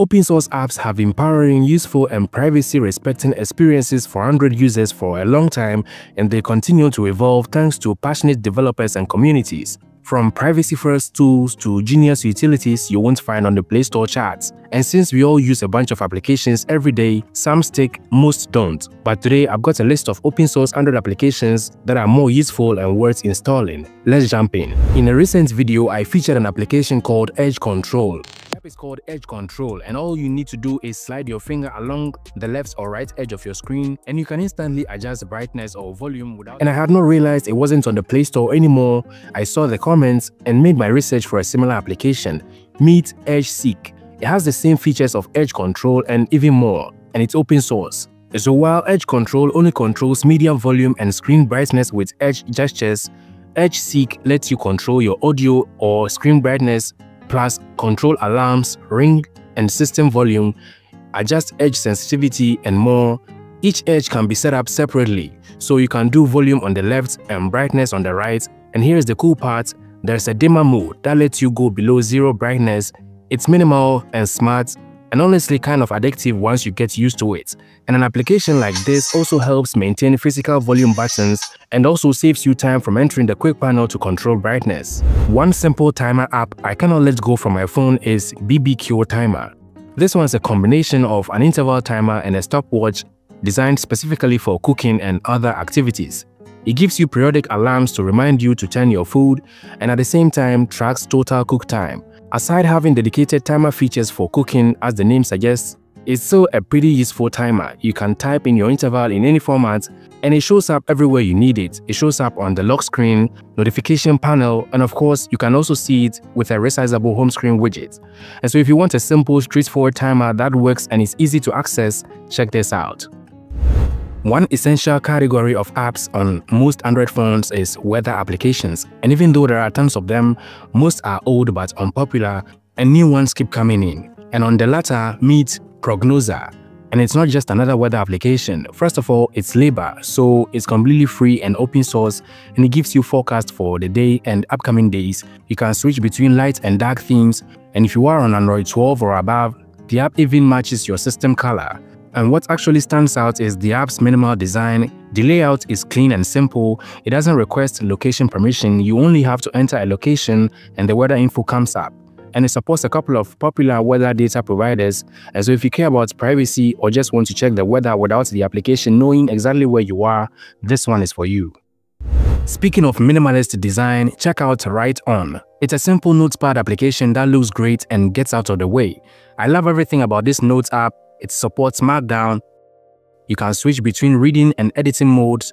Open source apps have empowering, useful, and privacy-respecting experiences for Android users for a long time and they continue to evolve thanks to passionate developers and communities. From privacy-first tools to genius utilities you won't find on the Play Store charts. And since we all use a bunch of applications every day, some stick, most don't. But today I've got a list of open source Android applications that are more useful and worth installing. Let's jump in. In a recent video, I featured an application called Edge Control is called Edge Control and all you need to do is slide your finger along the left or right edge of your screen and you can instantly adjust brightness or volume without and I had not realized it wasn't on the Play Store anymore. I saw the comments and made my research for a similar application, Meet Edge Seek. It has the same features of Edge Control and even more, and it's open source. So while Edge Control only controls media volume and screen brightness with edge gestures, Edge Seek lets you control your audio or screen brightness plus control alarms, ring and system volume, adjust edge sensitivity and more. Each edge can be set up separately, so you can do volume on the left and brightness on the right. And here's the cool part, there's a dimmer mode that lets you go below zero brightness. It's minimal and smart and honestly kind of addictive once you get used to it. And an application like this also helps maintain physical volume buttons and also saves you time from entering the quick panel to control brightness. One simple timer app I cannot let go from my phone is BBQ Timer. This one's a combination of an interval timer and a stopwatch designed specifically for cooking and other activities. It gives you periodic alarms to remind you to turn your food and at the same time tracks total cook time. Aside having dedicated timer features for cooking as the name suggests, it's still a pretty useful timer. You can type in your interval in any format and it shows up everywhere you need it. It shows up on the lock screen, notification panel, and of course, you can also see it with a resizable home screen widget. And so if you want a simple, straightforward timer that works and is easy to access, check this out. One essential category of apps on most Android phones is weather applications, and even though there are tons of them, most are old but unpopular, and new ones keep coming in. And on the latter, meet Prognoza. And it's not just another weather application. First of all, it's labor, so it's completely free and open source, and it gives you forecast for the day and upcoming days. You can switch between light and dark themes, and if you are on Android 12 or above, the app even matches your system color. And what actually stands out is the app's minimal design. The layout is clean and simple. It doesn't request location permission. You only have to enter a location and the weather info comes up. And it supports a couple of popular weather data providers. And so if you care about privacy or just want to check the weather without the application knowing exactly where you are, this one is for you. Speaking of minimalist design, check out Write On. It's a simple notepad application that looks great and gets out of the way. I love everything about this notes app it supports Markdown. You can switch between reading and editing modes.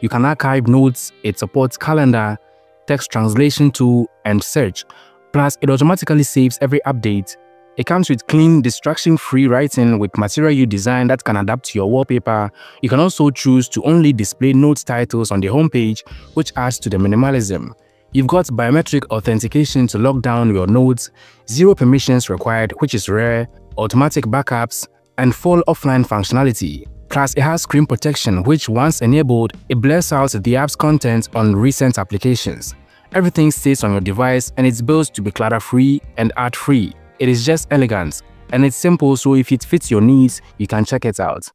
You can archive notes. It supports calendar, text translation tool, and search. Plus, it automatically saves every update. It comes with clean, distraction-free writing with Material You design that can adapt to your wallpaper. You can also choose to only display notes titles on the homepage, which adds to the minimalism. You've got biometric authentication to lock down your nodes, zero permissions required, which is rare, automatic backups, and full offline functionality. Plus, it has screen protection which once enabled, it blurs out the app's content on recent applications. Everything stays on your device and it's built to be clutter-free and ad-free. It is just elegant and it's simple so if it fits your needs, you can check it out.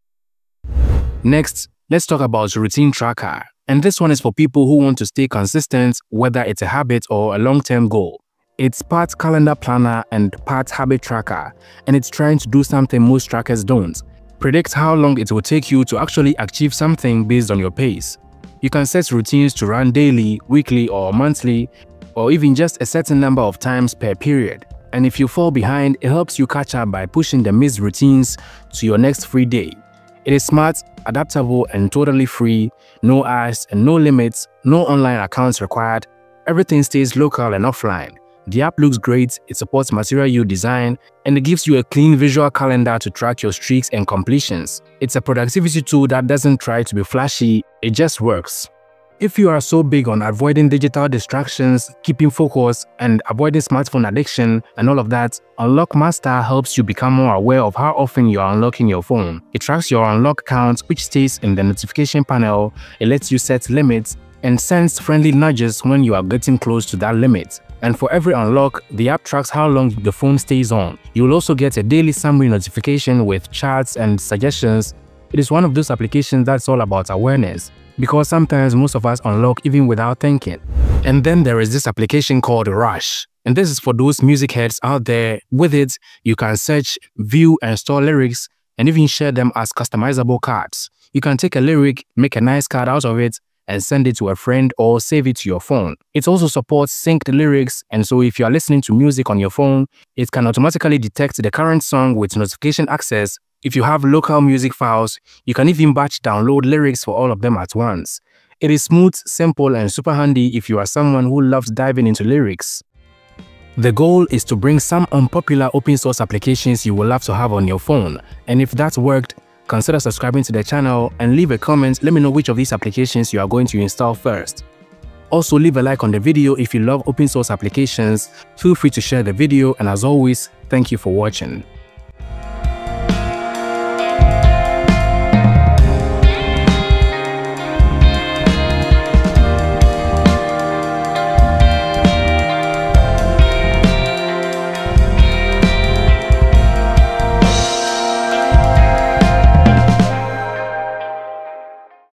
Next, let's talk about Routine Tracker. And this one is for people who want to stay consistent, whether it's a habit or a long-term goal. It's part calendar planner and part habit tracker, and it's trying to do something most trackers don't. Predict how long it will take you to actually achieve something based on your pace. You can set routines to run daily, weekly or monthly, or even just a certain number of times per period. And if you fall behind, it helps you catch up by pushing the missed routines to your next free day. It is smart, adaptable and totally free, no ads and no limits, no online accounts required, everything stays local and offline. The app looks great, it supports Material You design, and it gives you a clean visual calendar to track your streaks and completions. It's a productivity tool that doesn't try to be flashy, it just works. If you are so big on avoiding digital distractions, keeping focus, and avoiding smartphone addiction and all of that, Unlock Master helps you become more aware of how often you are unlocking your phone. It tracks your unlock count which stays in the notification panel, it lets you set limits, and sends friendly nudges when you are getting close to that limit. And for every unlock, the app tracks how long the phone stays on. You'll also get a daily summary notification with charts and suggestions. It is one of those applications that's all about awareness because sometimes most of us unlock even without thinking. And then there is this application called Rush. And this is for those music heads out there. With it, you can search, view, and store lyrics and even share them as customizable cards. You can take a lyric, make a nice card out of it, and send it to a friend or save it to your phone. It also supports synced lyrics and so if you are listening to music on your phone, it can automatically detect the current song with notification access. If you have local music files, you can even batch download lyrics for all of them at once. It is smooth, simple and super handy if you are someone who loves diving into lyrics. The goal is to bring some unpopular open source applications you will love to have on your phone and if that worked, Consider subscribing to the channel and leave a comment let me know which of these applications you are going to install first. Also leave a like on the video if you love open source applications, feel free to share the video and as always, thank you for watching.